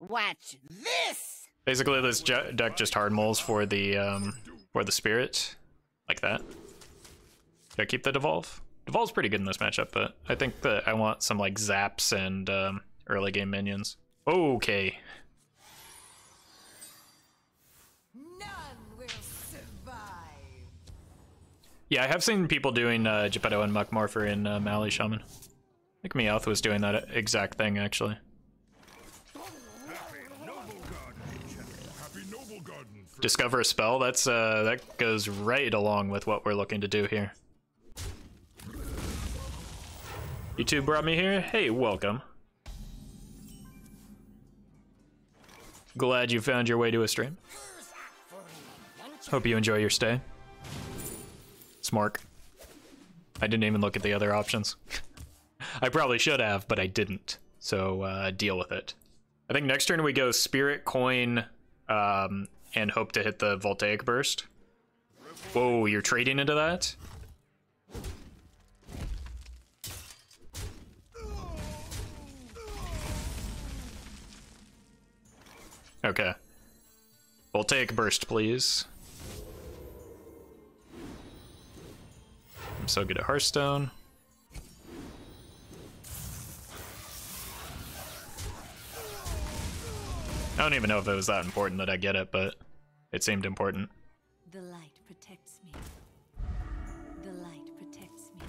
Watch this. Basically, this deck just hard moles for the um, for the spirit, like that. Do I keep the devolve? Devolve's pretty good in this matchup, but I think that I want some like zaps and um, early game minions. Okay. Yeah, I have seen people doing uh, Geppetto and Muckmorpher in uh, Mali Shaman. I think Meowth was doing that exact thing, actually. Discover a spell, that's uh, that goes right along with what we're looking to do here. You two brought me here? Hey, welcome. Glad you found your way to a stream. Hope you enjoy your stay. Smart. I didn't even look at the other options. I probably should have, but I didn't. So uh, deal with it. I think next turn we go Spirit Coin um, and hope to hit the Voltaic Burst. Whoa, you're trading into that? Okay. Voltaic Burst, please. I'm so good at Hearthstone. I don't even know if it was that important that I get it, but it seemed important. The light protects me. The light protects me.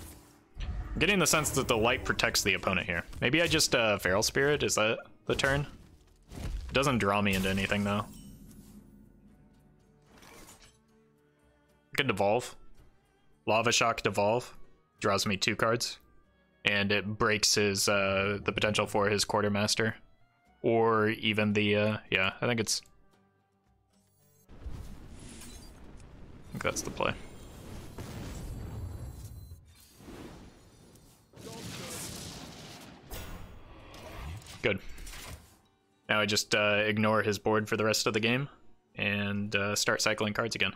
I'm getting the sense that the light protects the opponent here. Maybe I just uh, Feral Spirit, is that the turn? It doesn't draw me into anything though. I could devolve. Lava Shock Devolve draws me two cards, and it breaks his uh, the potential for his Quartermaster, or even the uh, yeah. I think it's. I think that's the play. Good. Now I just uh, ignore his board for the rest of the game and uh, start cycling cards again.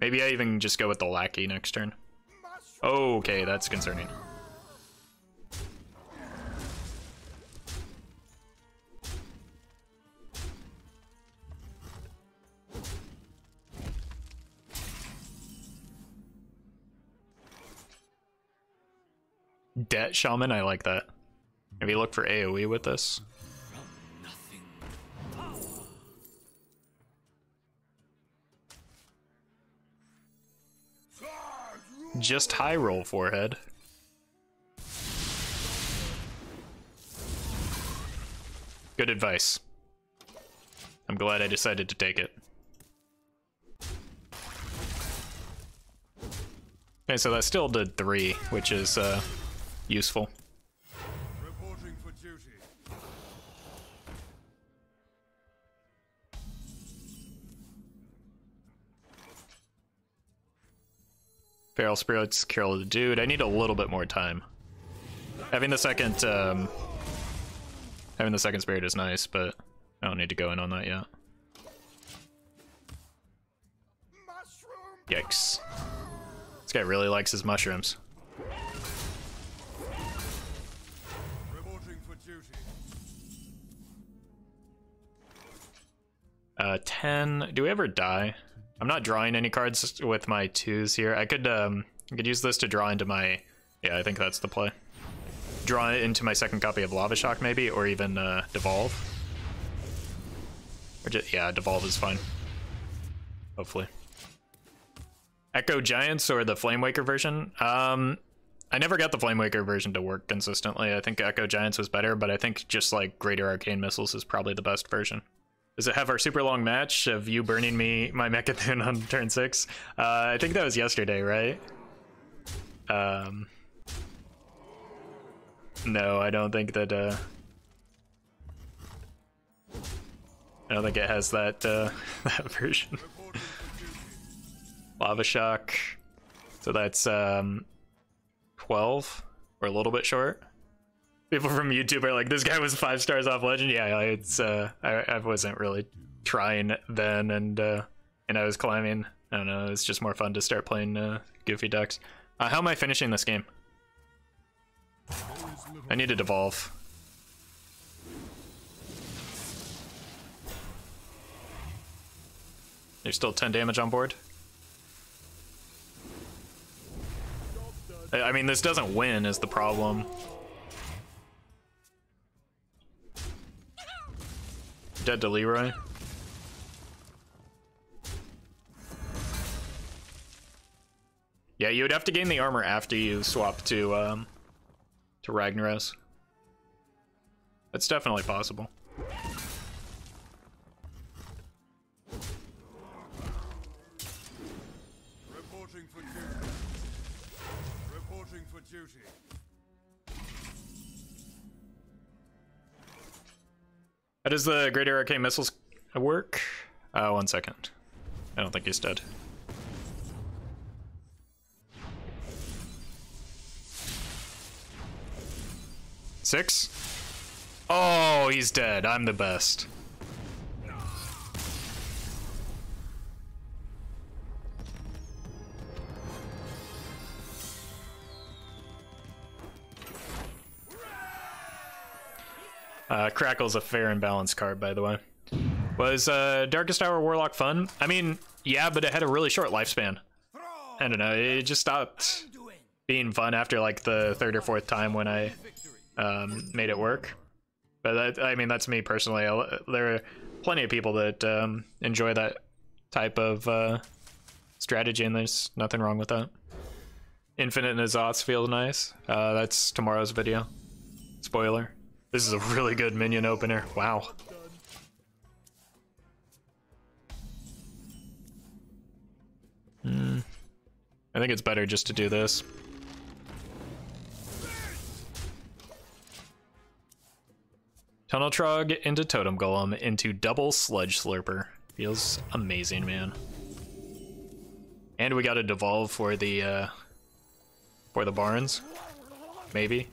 Maybe I even just go with the lackey next turn. Okay, that's concerning. Debt Shaman, I like that. Maybe look for AoE with this. Just high roll forehead. Good advice. I'm glad I decided to take it. Okay, so that still did three, which is uh, useful. Feral Spirits kill the dude. I need a little bit more time. Having the second, um, having the second spirit is nice, but I don't need to go in on that yet. Yikes. This guy really likes his mushrooms. Uh, 10. Do we ever die? I'm not drawing any cards with my twos here. I could um I could use this to draw into my yeah, I think that's the play. Draw into my second copy of Lava Shock maybe, or even uh, Devolve. Or just, yeah, Devolve is fine. Hopefully. Echo Giants or the Flame Waker version? Um, I never got the Flame Waker version to work consistently. I think Echo Giants was better, but I think just like Greater Arcane Missiles is probably the best version. Does it have our super long match of you burning me my Mecha'thun on turn six? Uh, I think that was yesterday, right? Um, no, I don't think that. Uh, I don't think it has that uh, that version. Lava shock. So that's um, 12 or a little bit short people from YouTube are like, this guy was five stars off Legend. Yeah, it's uh, I, I wasn't really trying then, and uh, and I was climbing. I don't know. It's just more fun to start playing uh, Goofy Ducks. Uh, how am I finishing this game? I need to devolve. There's still 10 damage on board. I mean, this doesn't win is the problem. Dead to Leroy. Yeah, you would have to gain the armor after you swap to um, to Ragnaros. That's definitely possible. Reporting for duty. Reporting for duty. How does the Greater Arcane Missiles work? Uh, one second. I don't think he's dead. Six? Oh, he's dead. I'm the best. Uh, Crackle's a fair and balanced card, by the way. Was uh, Darkest Hour Warlock fun? I mean, yeah, but it had a really short lifespan. I don't know, it just stopped being fun after like the third or fourth time when I um, made it work. But that, I mean, that's me personally. I, there are plenty of people that um, enjoy that type of uh, strategy, and there's nothing wrong with that. Infinite N'Zoths feels nice. Uh, that's tomorrow's video. Spoiler. This is a really good minion opener. Wow. Hmm. I think it's better just to do this. Tunnel Trogg into Totem Golem into double Sludge Slurper. Feels amazing, man. And we got a devolve for the uh, for the Barnes, maybe.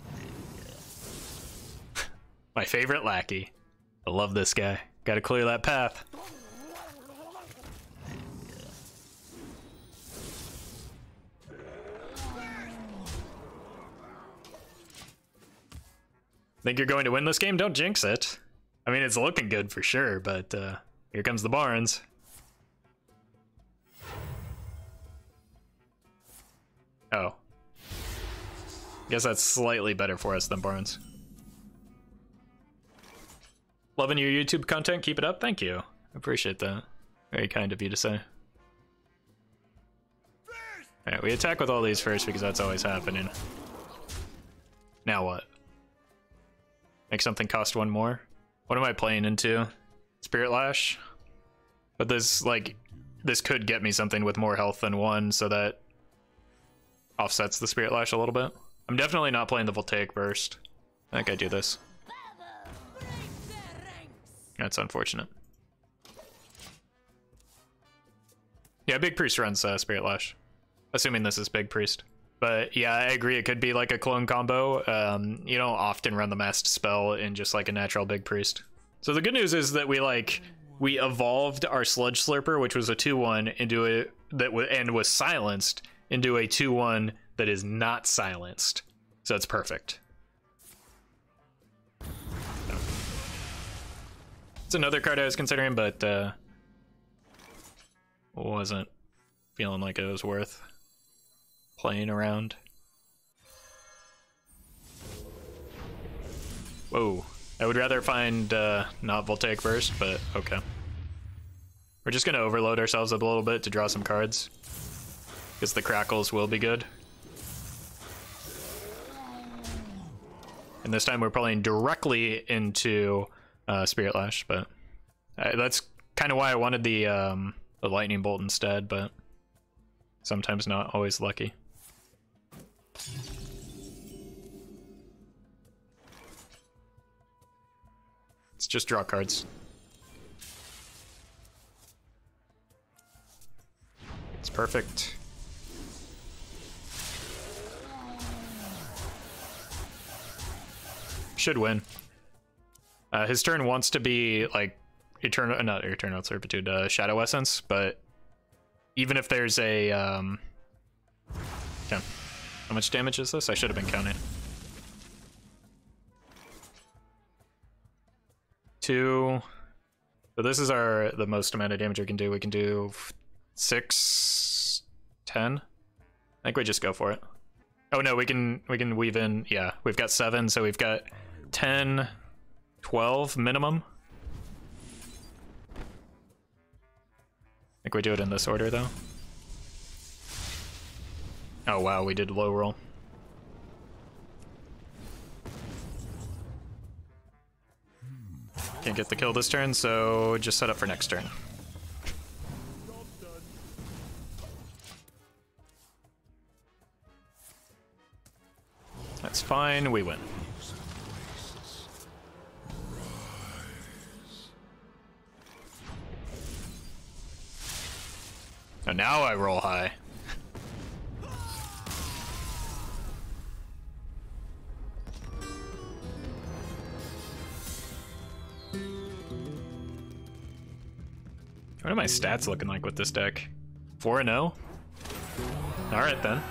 My favorite lackey. I love this guy. Gotta clear that path. Think you're going to win this game? Don't jinx it. I mean, it's looking good for sure, but uh, here comes the Barnes. Oh. Guess that's slightly better for us than Barnes. Loving your YouTube content. Keep it up. Thank you. I appreciate that. Very kind of you to say. Alright, we attack with all these first because that's always happening. Now what? Make something cost one more? What am I playing into? Spirit Lash? But this, like, this could get me something with more health than one, so that offsets the Spirit Lash a little bit. I'm definitely not playing the Voltaic Burst. I think I do this. That's unfortunate. Yeah, Big Priest runs uh, Spirit Lash. Assuming this is Big Priest. But yeah, I agree. It could be like a clone combo. Um, you don't often run the masked spell in just like a natural Big Priest. So the good news is that we like we evolved our Sludge Slurper, which was a two-one, into a that w- and was silenced into a two-one that is not silenced. So it's perfect. It's another card I was considering, but uh, wasn't feeling like it was worth playing around. Whoa. I would rather find uh, not Voltaic Burst, but okay. We're just going to overload ourselves up a little bit to draw some cards. Because the Crackles will be good. And this time we're playing directly into uh, Spirit Lash, but that's kind of why I wanted the, um, the Lightning Bolt instead, but sometimes not always lucky. Let's just draw cards. It's perfect. Should win. Uh, his turn wants to be like eternal, not eternal servitude, uh, shadow essence, but even if there's a um. How much damage is this? I should have been counting. Two, So this is our the most amount of damage we can do. We can do six, ten. I think we just go for it. Oh no, we can we can weave in. Yeah, we've got seven, so we've got 10, 12 minimum. I think we do it in this order though. Oh wow, we did low roll. Can't get the kill this turn, so just set up for next turn. That's fine, we win. Now I roll high. What are my stats looking like with this deck? 4 0? Alright then.